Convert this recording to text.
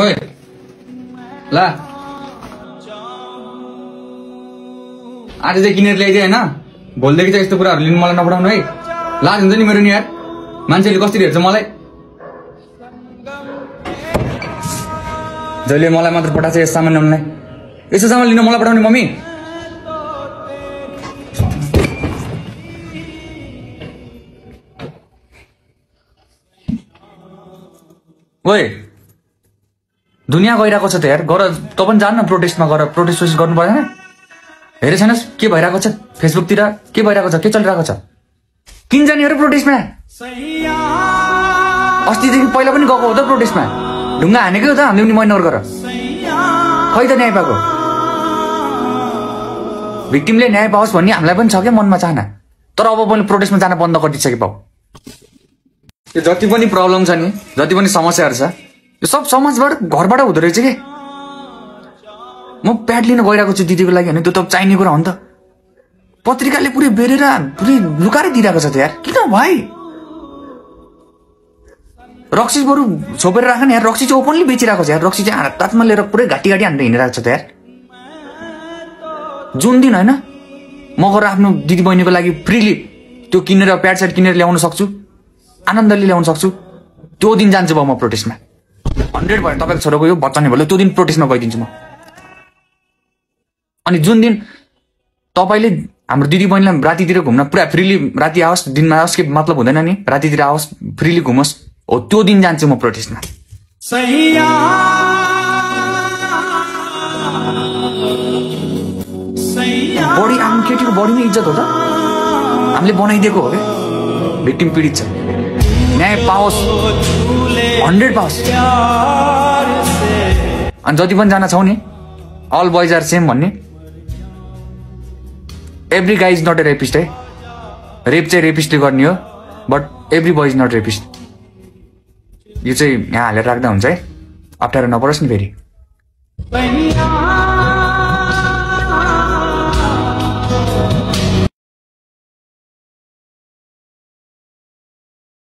ओए ला आज चाहिँ किनेर ल्याइदिए होइन भोलिदेखि चाहिँ यस्तो कुराहरू लिनु मलाई नपठाउनु है लाज हुन्छ नि मेरो नि यार मान्छेले कसरी हेर्छ मलाई जहिले मलाई मात्र पठाएको छ यस सामान ल्याउनुलाई यस्तो सामान लिन मलाई पठाउने मम्मी ओए। दुनियाँ गइरहेको छ त यार। गर तँ पनि जान न प्रोटेस्टमा गएर प्रोटेस्ट सोटेस्ट गर्नु पर्दैन हेरे छैनस् के भइरहेको छ? फेसबुकतिर के भइरहेको छ? के चलिरहेको छ? किन जाने अरे प्रोटेस्टमा अस्तिदेखि पहिला पनि गएको हो त प्रोटेस्टमा ढुङ्गा हानेकै हो त हामीले पनि मैनवर गर खै त न्याय पाएको? भिक्टिमले न्याय पाओस् भन्ने हामीलाई पनि छ क्या मनमा चाहना। तर अब मैले प्रोटेस्टमा जान बन्द गरिदिइसके पाऊ। यो जति पनि प्रब्लम छ नि जति पनि समस्याहरू छ यो सब समाजबाट घरबाट हुँदो रहेछ के? म प्याड लिन गइरहेको छु दिदीको लागि होइन त्यो त चाहिने कुरा हो नि त। पत्रिकाले पुरै बेरेर पुरै लुकाएर दिइरहेको छ त यार। किन भाइ? रक्सी बरु छोपेर राख नि यार। रक्सी चाहिँ ओपनली बेचिरहेको छ यार। रक्सी चाहिँ हात हातमा लिएर पुरै घाँटी घाँटी हानेर हिँडिरहेको छ त यार। जुन दिन होइन म गएर आफ्नो दिदी बहिनीको लागि फ्रिली त्यो किनेर प्याड सेट किनेर ल्याउन सक्छु। आनन्दले ल्याउन सक्छु। त्यो दिन जान्छु भाउ म प्रोटेस्टमा। हन्ड्रेड भयो तपाईँको छोराको यो बच्चा नै भयो त्यो दिन प्रोटेस्टमा गइदिन्छु म। अनि जुन दिन तपाईँले हाम्रो दिदी बहिनीलाई रातितिर घुम्न पुरा फ्रिली राति आओस् दिनमा आओस् के मतलब हुँदैन नि रातितिर आओस् फ्रिली घुमोस् हो त्यो दिन जान्छु म प्रोटेस्टमा। बडी आफ्नो केटीको बडीमै इज्जत हो त। हामीले बनाइदिएको हो क्या। भिक्टिम पीडित छ। न्याय पाओस्। हन्ड्रेड पाओस्। अनि जति पनि जान छौ नि अल बोइज आर सेम भन्ने। Every guy is not a rapist है। रेप चाहिँ रेपिस्टले गर्ने हो but every boy is not rapist. यो चाहिँ यहाँ हालेर राख्दा हुन्छ है। अप्ठ्यारो नपरोस् नि फेरि।